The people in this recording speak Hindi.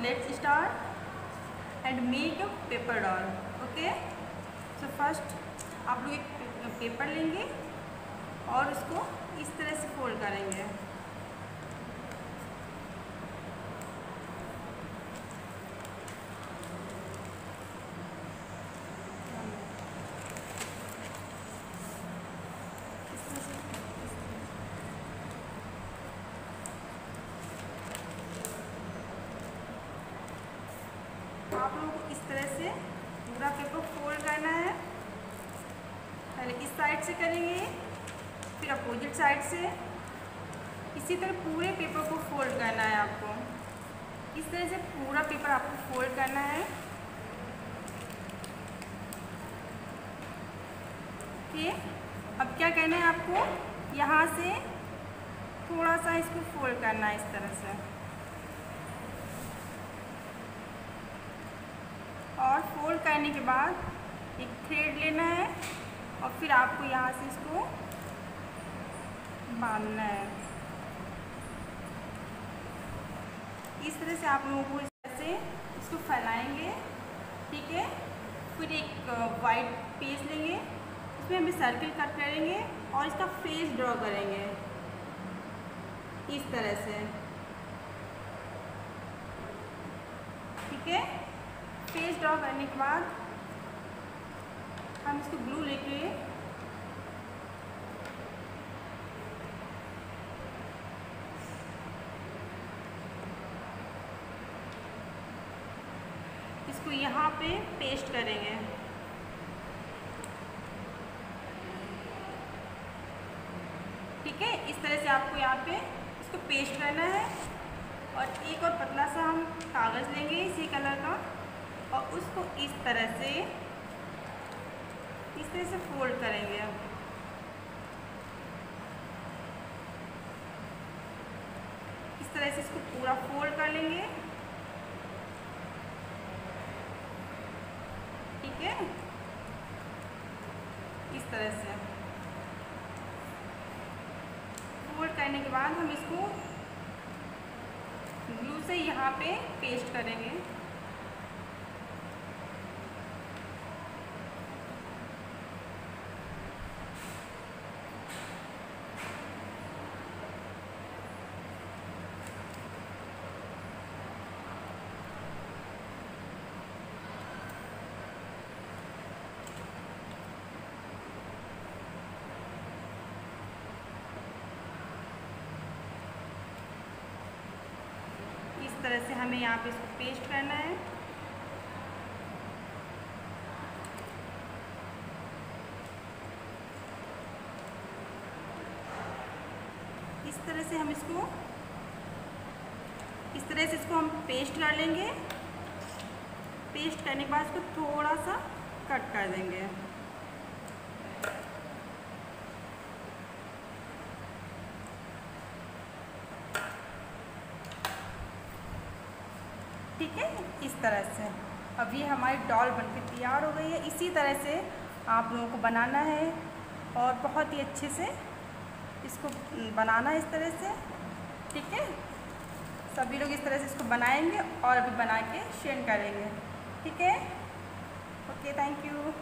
let's start and make a paper doll okay so first आप लोग एक पेपर लेंगे और उसको इस तरह से फोल्ड करेंगे आप लोगों को इस तरह से पूरा पेपर फोल्ड करना है। पहले इस साइड से करेंगे, फिर अपोजिट साइड से। इसी तरह पूरे पेपर को फोल्ड करना है आपको। इस तरह से पूरा पेपर आपको फोल्ड करना है। ठीक अब क्या करना है आपको? यहाँ से थोड़ा सा इसको फोल्ड करना है इस तरह से और फोल्ड करने के बाद एक थ्रेड लेना है और फिर आपको यहाँ से इसको बांधना है। इस तरह से आप लोगों को इस तरह से इसको फैलाएँगे, ठीक है? फिर एक वाइट पेज लेंगे, उसमें हम सर्किल कट करेंगे और इसका फेस ड्रॉ करेंगे। इस तरह से। ठीक है? फेस ड्रॉ करने के बाद हम इसको ग्लू लेके इसको यहाँ पे पेस्ट करेंगे। ठीक है? इस तरह से आपको यहाँ पे इसको पेस्ट करना है। और एक और पतला सा हम कागज़ लेंगे इसी कलर का। और उसको इस तरह से, इस तरह से फोल्ड करेंगे इस तरह से इसको पूरा फोल्ड कर लेंगे। ठीक है? इस तरह से। फोल्ड करने के बाद हम इसको ग्लू से यहाँ पे पेस्ट करेंगे। तरह से हमें यहाँ पे इसको पेस्ट करना है। इस तरह से हम इसको, इस तरह से इसको हम पेस्ट कर लेंगे। पेस्ट करने के बाद इसको थोड़ा सा कट कर देंगे। ठीक है? इस तरह से। अब ये हमारी डॉल बनके तैयार हो गई है। इसी तरह से आप लोगों को बनाना है और बहुत ही अच्छे से इसको बनाना है इस तरह से। ठीक है? सभी लोग इस तरह से इसको बनाएँगे और अभी बना के शेयर करेंगे। ठीक है? Okay thank you